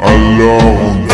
alone.